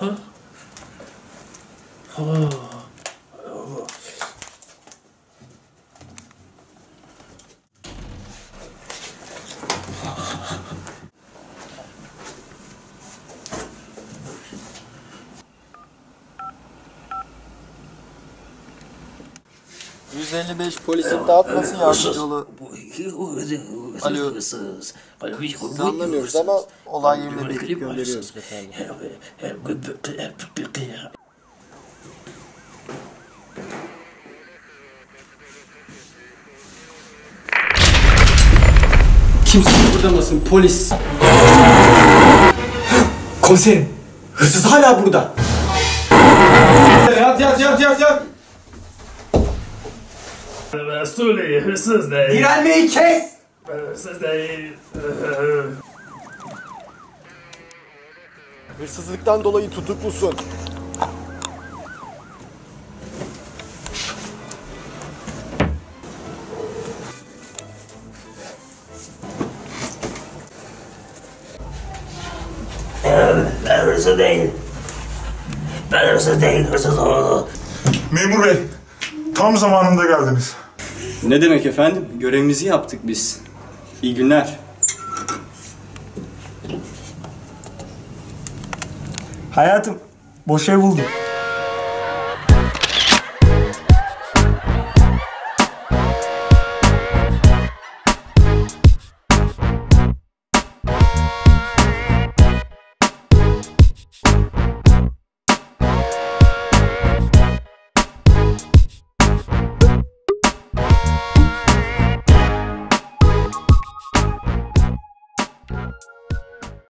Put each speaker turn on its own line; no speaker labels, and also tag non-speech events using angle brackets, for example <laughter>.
Ne oluyor? 155
polisin dağıtmasın yardımcı yolu. Alo. Biz anlamıyoruz ama olay yerine gönderiyoruz efendim.
Kimse kıpırdamasın polis. Komiserim hırsız hala burada. Yat yat yat yat yat.
Resulü hırsız değil.
Direnmeyi kes.
Hırsız değil. <laughs>
Hırsızlıktan dolayı tutuklusun.
Ben hırsız değil. Ben hırsız değil. Hırsız oldu.
Memur bey, tam zamanında geldiniz.
Ne demek efendim? Görevimizi yaptık biz. İyi günler.
Hayatım, boş ev buldum.